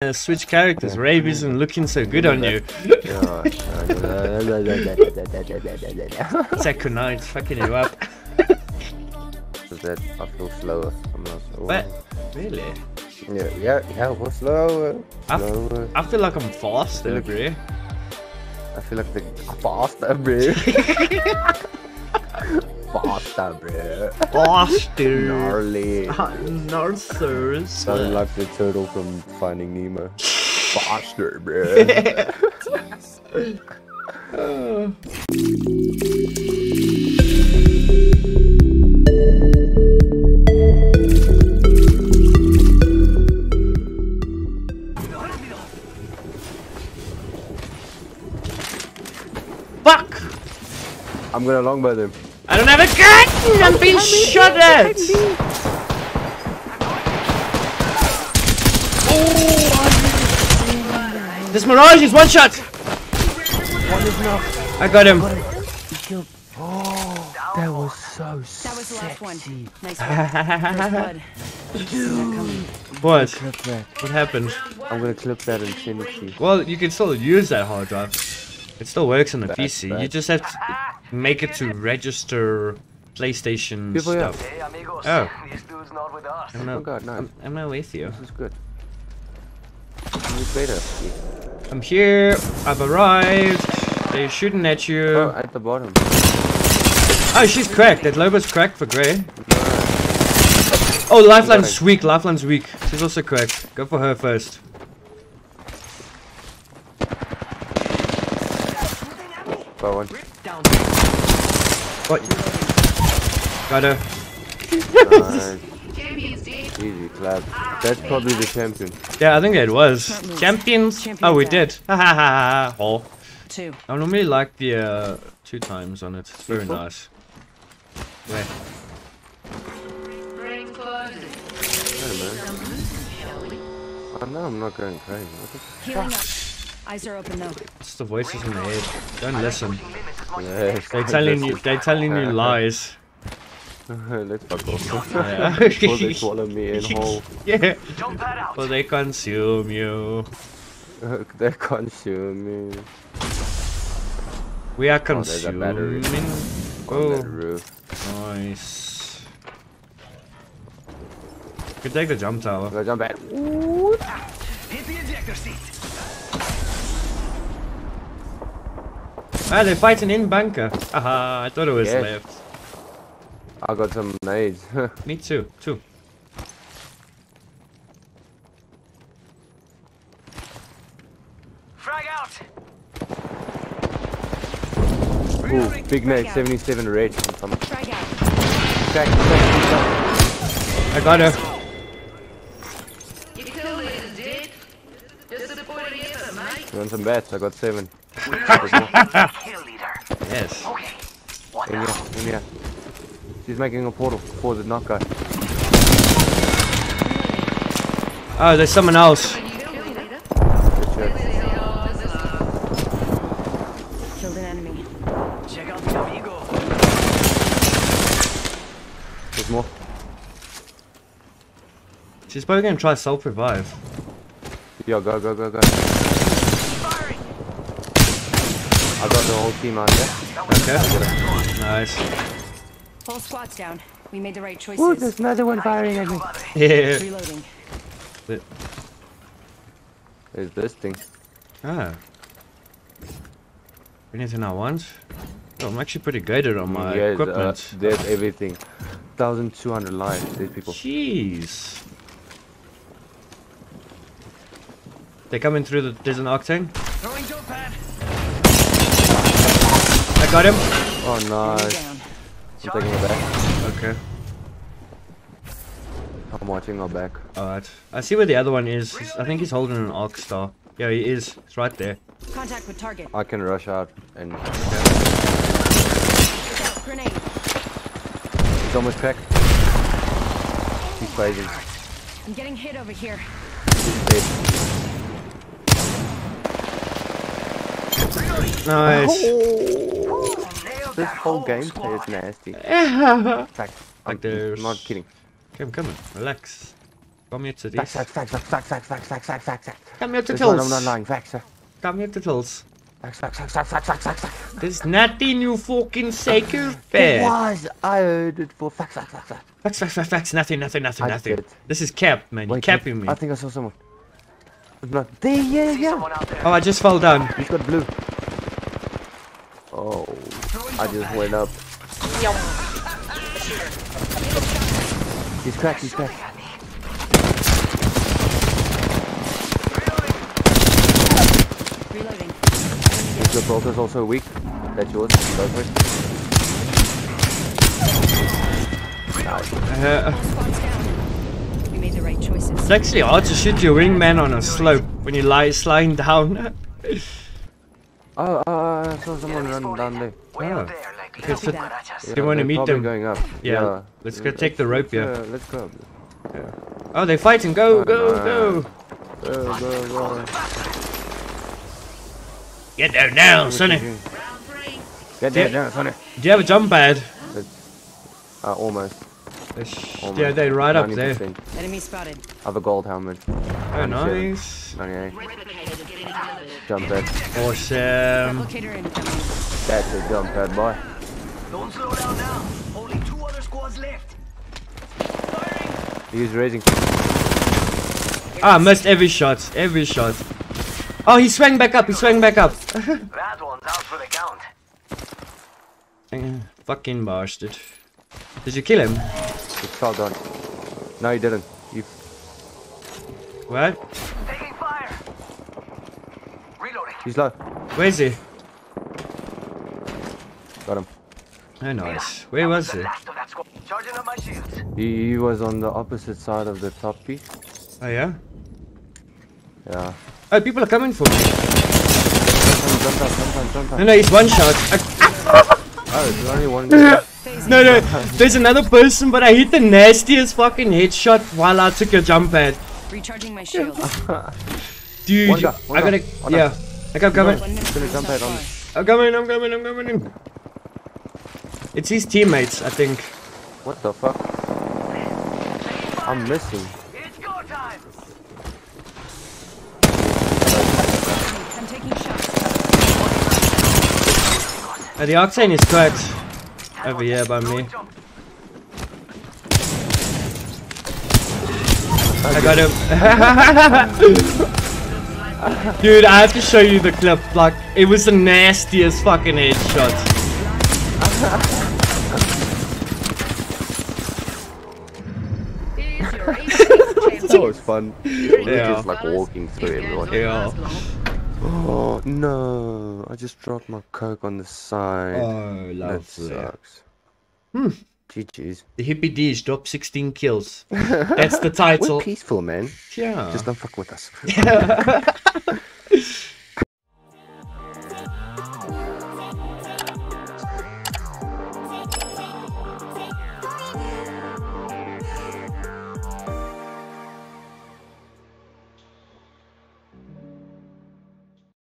uh, switch characters. Rave isn't looking so good on you. Second night, fucking you up. That I feel slower. I'm not. What? Really? Yeah, yeah, yeah, we're slower. Slower. I feel like I'm faster, Look- bro. I feel like the faster, bro. faster, bro. Faster. Gnarly. Ah, Narthers. Sounded like the turtle from Finding Nemo. Faster, bro. Fuck! I'm gonna longbow them. I don't have a gun! I'm being shot at! Oh, this Mirage is one shot! I got him. Oh, that was so That was the last one. Nice one. First. What? What happened? I'm gonna clip that and send it to you. Well, you can still use that hard drive. It still works on the That's PC. You just have to make it to register PlayStation People, yeah. stuff. Hey amigos, Oh. this dude's not with us. I'm Oh god, no. I'm, I'm not with you. This is good. You better. I'm here. I've arrived. They're shooting at you. Oh, at the bottom. Oh, she's cracked. That Loba's cracked for Grey. Oh, Lifeline's weak. Lifeline's weak. She's also cracked. Go for her first. Got one. What? Got her. Nice. Easy clap. That's probably the champion. Yeah, I think it was. Champions. Champions Oh, we out. did. Ha ha ha ha. Oh. Two. I normally like the uh, two times on it. It's very Beautiful. nice. Where? Ring closing. Wait. Oh no, I'm not going crazy. What the Healing up. Eyes are open though. It's the voices in the head. Don't listen. Yes. They're telling you. They're telling you lies. Let's fuck off. Yeah. Before they swallow me in whole. yeah. Jump that out. Well, they consume you. they consume me. We are Oh, there's a battery. consuming. On that Oh, roof. nice. Could take the jump tower. Go jump at. Hit the ejector seat. Ah, they're fighting in bunker. Haha, I thought it was Yes. left. I got some nades. Me too, too. Frag out. Ooh, big nade, 77 red. on some- Frag out. Crack, crack, crack. I got her. You killed it, dude. Disappointing effort, mate. You want some bats? I got seven. Kill leader. Yes. Okay. What In now? here, in here. She's making a portal for the knock guy. Oh, there's someone else. Killed an enemy. Check out the amigo. There's more. She's probably gonna try self-revive. Yeah, go, go, go, go. Firing. I got the whole team out there. Okay. Nice. Full squad's down. We made the right choices. Ooh, choices. there's another one firing at me. Yeah. Reloading. There's this thing. Ah. Anything I want? Oh, I'm actually pretty good on my Yes, uh, equipment. there's everything. 1,200 lives, these people. Jeez. They're coming through the. There's an octane. Throwing jump pad. I got him. Oh, Enemy nice. down. I'm taking it back. Okay. I'm watching our back. Alright. I see where the other one is. He's- I think he's holding an arc star. Yeah, he is. It's right there. Contact with target. I can rush out and Look out. Grenade. he's almost cracked. He's phasing. I'm getting hit over here. He's dead. Nice. Nailed This whole whole gameplay is nasty. In fact, I'm Like there's- not kidding. Okay, I'm coming. Relax. Come here to Facts, this. facts, facts, facts, facts, facts, facts, facts, facts, facts. Come here to This one I'm not lying. Facts, sir. Come here to tills. Facts, facts, facts, facts, facts, facts, facts, facts. There's nothing you fucking say, It was. I heard it for facts, facts, facts, facts. Facts, facts, facts, facts. Nothing, nothing, nothing, I nothing. This is cap, man. You're capping me. I think I saw someone. No, there, yeah, yeah. Someone out there. Oh, I just fell down. He's got blue. Oh, I just went up. He's cracked, he's cracked. Reloading. Is the Bolter's also weak? That's yours. Go for it. Uh, Squad's down. We made the right choices. it's actually hard to shoot your wingman on a slope when you lie sliding down. Oh, oh, oh, I saw someone run down there. Way Oh. out there, like Okay, so- looking at us. Do you wanna they're meet probably them? going up. Yeah, let's go take the rope, yeah. Uh, let's go. Yeah. oh, they're fighting. Go, Oh, go, no. go. Go, go, go. Get down now, Sonny. Get there, down, Sonny. Do you have a jump pad? Uh, almost. Almost. Yeah, they're right up there. Enemy spotted. I have a gold helmet. Oh, nice. 98. Replicators getting delivered. Jump pad. Awesome. Replicator. That's a jump pad, boy. Don't slow down now. Only two other squads left. Firing. He's raising. Ah, missed every shot. Every shot. Oh, he swung back up. He swung back up. That one's out for the count. Fucking bastard. Did you kill him? It's fell down. No, he didn't. You What? Taking fire. Reloading. He's low. Where is he? Got him. Oh, nice. Where was The he? last of that squad. Charging up my shields. He, he was on the opposite side of the top piece. Oh, yeah? Yeah. Oh, people are coming for me. Jump, jump jump up, jump up. No, no, he's one shot. I- Oh, there's only one guy. no, no, there's another person, but I hit the nastiest fucking headshot while I took a jump pad. Recharging my shield. Dude, One guy, one I gotta, guy, one yeah. I got coming. One minute Gonna jump so head on. I'm coming, I'm coming, I'm coming. It's his teammates, I think. What the fuck? I'm missing. It's go time. I'm taking shots. Uh, the octane is cracked over here by me. I got him. Dude, I have to show you the clip. Like, it was the nastiest fucking headshot. That was fun. Yeah. just like walking through everyone. Yeah. Oh no! I just dropped my coke on the side. Oh, that sucks. Hmm. GG's. The HippieDee's dropped 16 kills. That's the title. We're peaceful, man. Yeah. Just don't fuck with us.